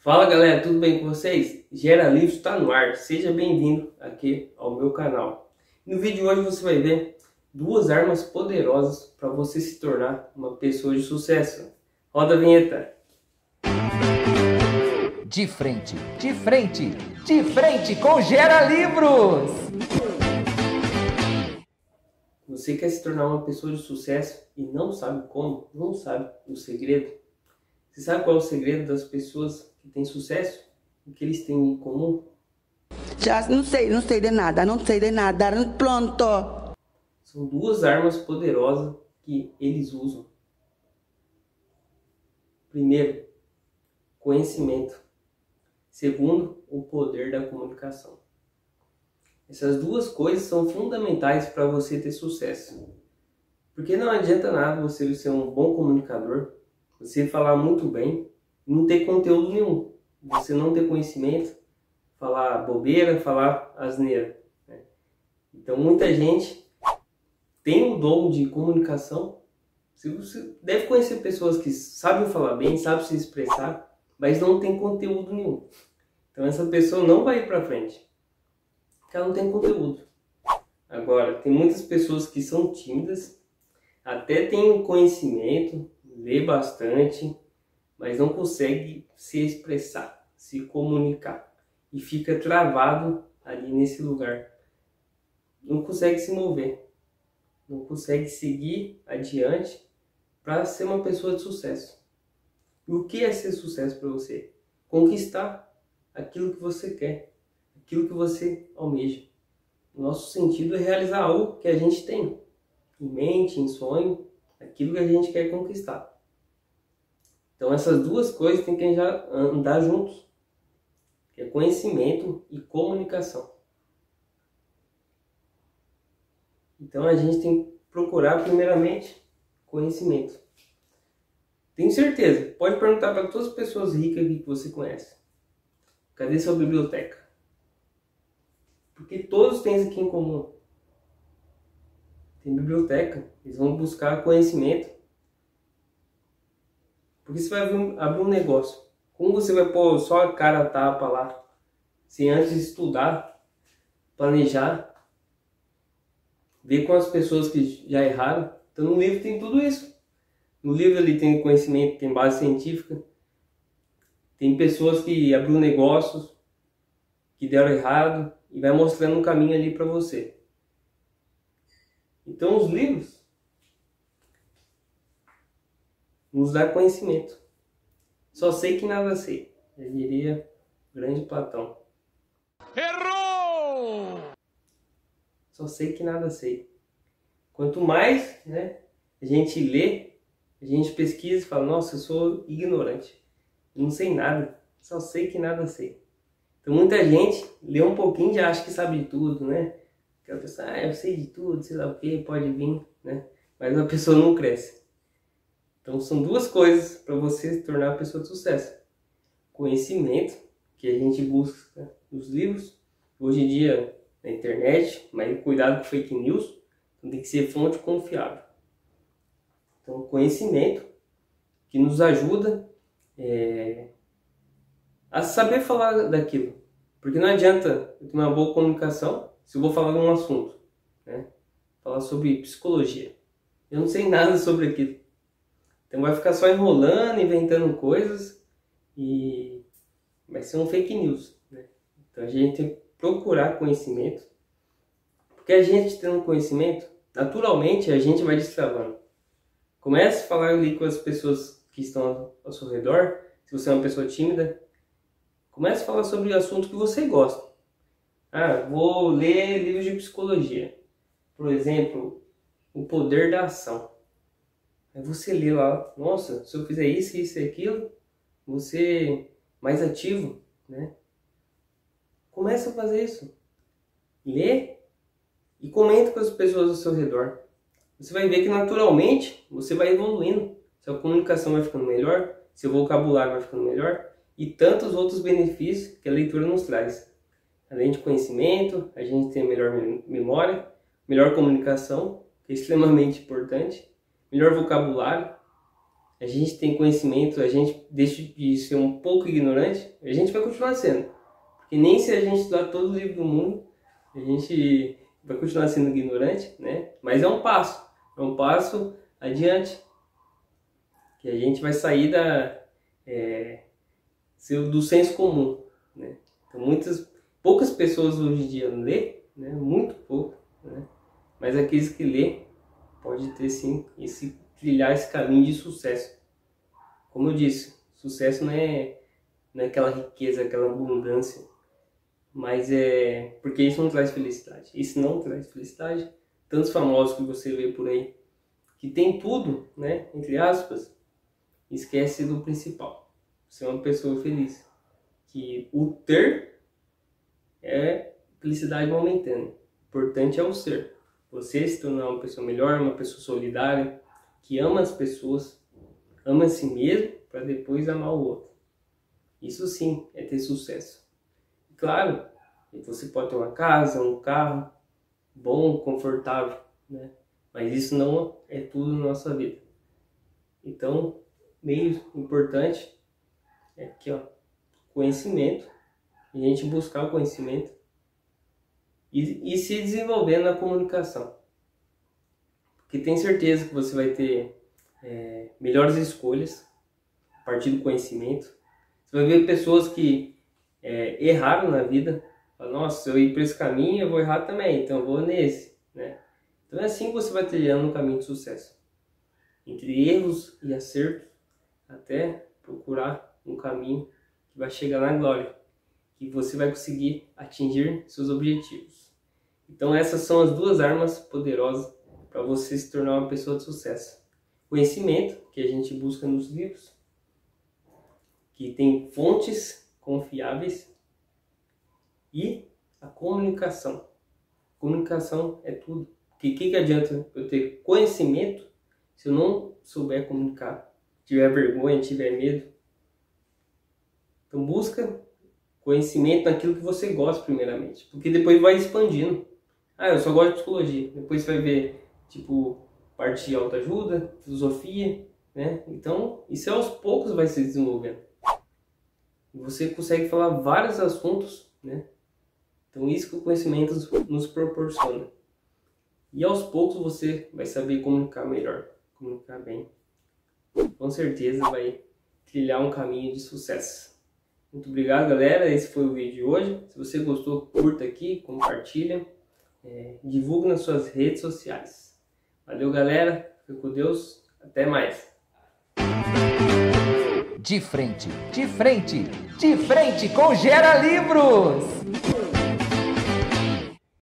Fala galera, tudo bem com vocês? Gera Livros está no ar, seja bem-vindo aqui ao meu canal. No vídeo de hoje você vai ver duas armas poderosas para você se tornar uma pessoa de sucesso. Roda a vinheta! De frente, de frente, de frente com Gera Livros! Você quer se tornar uma pessoa de sucesso e não sabe como, não sabe o segredo? Você sabe qual é o segredo das pessoas que têm sucesso? O que eles têm em comum? Já não sei, não sei de nada, não sei de nada. Pronto. São duas armas poderosas que eles usam. Primeiro, conhecimento. Segundo, o poder da comunicação. Essas duas coisas são fundamentais para você ter sucesso. Porque não adianta nada você ser um bom comunicador, você falar muito bem, não ter conteúdo nenhum. Você não ter conhecimento, falar bobeira, falar asneira. Né? Então muita gente tem o dom de comunicação. Você deve conhecer pessoas que sabem falar bem, sabem se expressar, mas não tem conteúdo nenhum. Então essa pessoa não vai ir para frente porque ela não tem conteúdo. Agora, tem muitas pessoas que são tímidas, até têm conhecimento, lê bastante, mas não consegue se expressar, se comunicar e fica travado ali nesse lugar. Não consegue se mover, não consegue seguir adiante para ser uma pessoa de sucesso. E o que é ser sucesso para você? Conquistar aquilo que você quer aquilo que você almeja. Nosso sentido é realizar algo que a gente tem em mente, em sonho, aquilo que a gente quer conquistar. Então essas duas coisas têm que andar juntos, que é conhecimento e comunicação. Então a gente tem que procurar primeiramente conhecimento. Tenho certeza, pode perguntar para todas as pessoas ricas que você conhece. Cadê sua biblioteca? Porque todos têm isso aqui em comum. Tem biblioteca, eles vão buscar conhecimento. Porque você vai abrir, um negócio. Como você vai pôr só a cara tapa lá? Sem antes estudar, planejar, ver com as pessoas que já erraram. Então no livro tem tudo isso. No livro ele tem conhecimento, tem base científica. Tem pessoas que abriram negócios que deram errado, e vai mostrando um caminho ali para você. Então os livros nos dá conhecimento. Só sei que nada sei. Eu diria grande Platão. Errou! Só sei que nada sei. Quanto mais, né, a gente lê, a gente pesquisa e fala, nossa, eu sou ignorante. Eu não sei nada. Só sei que nada sei. Então muita gente lê um pouquinho e já acha que sabe de tudo, né? Aquela pessoa, ah, eu sei de tudo, sei lá o que, pode vir, né? Mas a pessoa não cresce. Então são duas coisas para você se tornar uma pessoa de sucesso. Conhecimento, que a gente busca nos livros, hoje em dia na internet, mas cuidado com fake news, então tem que ser fonte confiável. Então conhecimento que nos ajuda é, a saber falar daquilo. Porque não adianta eu ter uma boa comunicação se eu vou falar de um assunto, né? Falar sobre psicologia. Eu não sei nada sobre aquilo. Então vai ficar só enrolando, inventando coisas e vai ser um fake news, né? Então a gente tem que procurar conhecimento. Porque a gente tendo conhecimento, naturalmente a gente vai destravando. Comece a falar ali com as pessoas que estão ao seu redor. Se você é uma pessoa tímida, Comece a falar sobre o assunto que você gosta. Ah, vou ler livros de psicologia. Por exemplo, O Poder da Ação. Aí você lê lá, nossa, se eu fizer isso, isso e aquilo, você mais ativo, né? Comece a fazer isso. Lê e comente com as pessoas ao seu redor. Você vai ver que naturalmente você vai evoluindo. Sua comunicação vai ficando melhor, seu vocabulário vai ficando melhor e tantos outros benefícios que a leitura nos traz. Além de conhecimento, a gente tem melhor memória, melhor comunicação, que é extremamente importante, melhor vocabulário. a gente tem conhecimento, a gente deixa de ser um pouco ignorante, a gente vai continuar sendo. Porque nem se a gente estudar todo o livro do mundo, a gente vai continuar sendo ignorante, né? Mas é um passo, é um passo adiante. Que a gente vai sair da, é, do senso comum, né? Então muitas, poucas pessoas hoje em dia lê, né? Muito pouco, né? Mas aqueles que lê pode ter sim esse trilhar esse caminho de sucesso. Como eu disse, sucesso não é, não é aquela riqueza, aquela abundância, mas é porque isso não traz felicidade. Isso não traz felicidade. Tantos famosos que você vê por aí que tem tudo, né, entre aspas, esquece do principal. Ser uma pessoa feliz. Que o ter é felicidade momentânea. O importante é o ser. Você se tornar uma pessoa melhor, uma pessoa solidária, que ama as pessoas, ama a si mesmo para depois amar o outro. Isso sim é ter sucesso. Claro, você pode ter uma casa, um carro bom, confortável, né? Mas isso não é tudo na nossa vida. Então, meio importante é aqui, ó, conhecimento, a gente buscar o conhecimento e, e se desenvolver na comunicação. Porque tem certeza que você vai ter é, melhores escolhas a partir do conhecimento. Você vai ver pessoas que é, erraram na vida. Fala, Nossa, se eu ir para esse caminho, eu vou errar também, então eu vou nesse. Né? Então é assim que você vai trilhando um caminho de sucesso. Entre erros e acertos, até procurar um caminho que vai chegar na glória. Que você vai conseguir atingir seus objetivos. Então essas são as duas armas poderosas para você se tornar uma pessoa de sucesso. Conhecimento, que a gente busca nos livros, que tem fontes confiáveis, e a comunicação. Comunicação é tudo. Porque que, que adianta eu ter conhecimento se eu não souber comunicar? Tiver vergonha, tiver medo. Então busca conhecimento naquilo que você gosta primeiramente. Porque depois vai expandindo. Ah, eu só gosto de psicologia. Depois você vai ver tipo, parte de autoajuda, filosofia, né? Então, isso aos poucos vai se desenvolvendo. Você consegue falar vários assuntos, né? Então, isso que o conhecimento nos proporciona. E aos poucos você vai saber comunicar melhor, comunicar bem. Com certeza vai trilhar um caminho de sucesso. Muito obrigado, galera. Esse foi o vídeo de hoje. Se você gostou, curta aqui, compartilha, é, nas suas redes sociais. Valeu, galera. Fique com Deus. Até mais. De frente, de frente, de frente com Gera Livros.